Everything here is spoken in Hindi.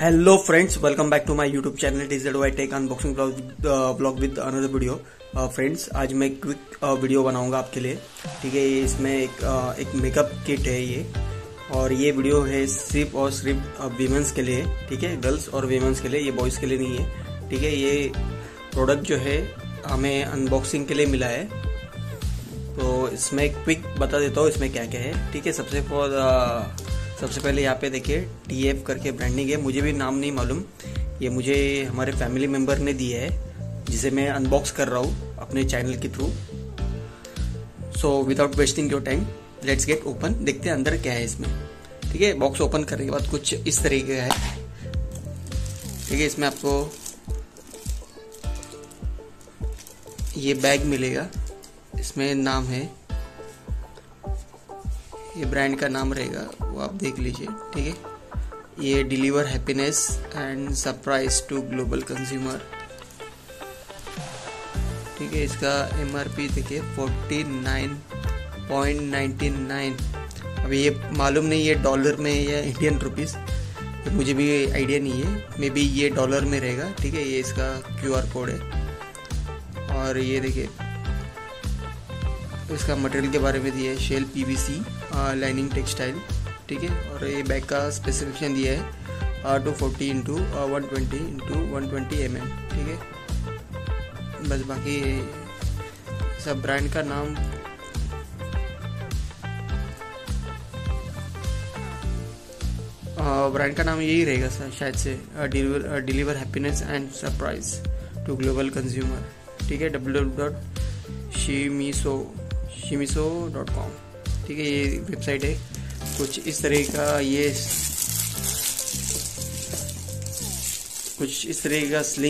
Hello friends welcome back to my YouTube channel is Y tech unboxing blog with another video friends आज मैं क्विक वीडियो बनाऊँगा आपके लिए। ठीक है ये इसमें एक uh, एक मेकअप किट है ये। और ये वीडियो है सिर्फ़ और सिर्फ़ वीमेंस के लिए। ठीक है गर्ल्स और वीमेंस के लिए ये बॉयज़ के लिए नहीं है। ठीक है ये प्रोडक्ट जो है हमें अनबॉक्सिंग के लिए मिला है। तो इसमें क्विक बता देता हूँ इसमें क्या क्या है। ठीक है सबसे फॉर सबसे पहले यहाँ पे देखिए टी एफ़ करके ब्रांडिंग है। मुझे भी नाम नहीं मालूम। ये मुझे हमारे फैमिली मेंबर ने दिया है, जिसे मैं अनबॉक्स कर रहा हूँ अपने चैनल के through so without wasting your time let's get open देखते हैं अंदर क्या है इसमें। ठीक है बॉक्स ओपन करने के बाद कुछ इस तरीके का है। ठीक है, इसमें आपको ये बैग मिलेगा। इसमें नाम है ये ब्रांड का नाम रहेगा, वो आप देख लीजिए, ठीक है? ये deliver happiness and surprise to global consumer ठीक है, इसका एम आर पी देखिए forty nine point ninety nine अभी ये मालूम नहीं ये डॉलर में या इंडियन रुपीज़ मुझे भी आइडिया नहीं है। मे बी ये डॉलर में रहेगा, ठीक है? ये इसका क्यू आर कोड है। और ये देखिए इसका मटेरियल के बारे में दिया है शेल पीवीसी लाइनिंग टेक्सटाइल ठीक है? और ये बैग का स्पेसिफिकेशन दिया है two forty into one twenty into one twenty M ठीक है? बस बाकी सब ब्रांड का नाम। ब्रांड का नाम यही रहेगा सर, शायद से deliver deliver happiness and surprise to global consumer ठीक है? डब्ल्यू डब्ल्यू डॉट शीमीसो शीमिसो डॉट कॉम ठीक है, ये वेबसाइट है। कुछ इस तरह का ये कुछ इस तरह का स्लिंग